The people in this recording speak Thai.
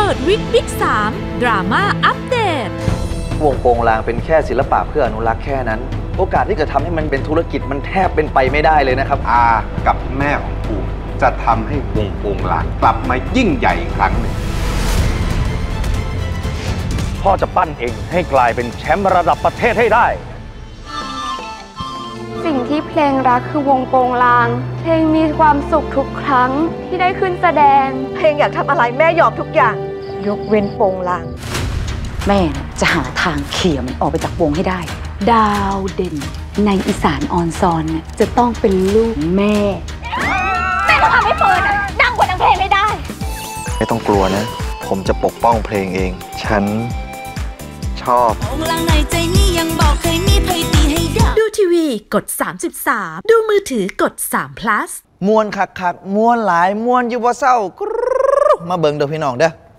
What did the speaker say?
เปิดวิกบิ๊ก3ดราม่าอัปเดต วงโปงลางเป็นแค่ศิลปะเพื่ออนุรักษ์แค่นั้น โอกาสที่จะทำให้มันเป็นธุรกิจมันแทบเป็นไปไม่ได้เลยนะครับ อากับแม่ของภูมิจะทำให้วงโปงลางกลับมายิ่งใหญ่อีกครั้งหนึ่งพ่อจะปั้นเองให้กลายเป็นแชมป์ระดับประเทศให้ได้ สิ่งที่เพลงรักคือวงโปงลาง เพลงมีความสุขทุกครั้งที่ได้ขึ้นแสดง เพลงอยากทำอะไรแม่ยอมทุกอย่าง ยกเว้นโปงลาง แม่น่ะจะหาทางเขี่ยมันออกไปจากวงให้ได้ ดาวเด่นในอีสานออนซอนน่ะจะต้องเป็นลูกแม่ แม่ต้องทำให้เฟิร์นอะดังกว่านางเพลงให้ได้ ไม่ต้องกลัวนะ ผมจะปกป้องเพลงเอง ฉันชอบโปงลางในใจนี่ยังบอกเคยมีใครตีให้ดาดูทีวีกด 33 ดูมือถือกด3 plus มวนคักคักๆมวนหลายมวนอยู่บ่เศร้ากรู๊ดมาเบิ่งเด้อพี่น้องเด้อ